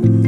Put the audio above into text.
Bye.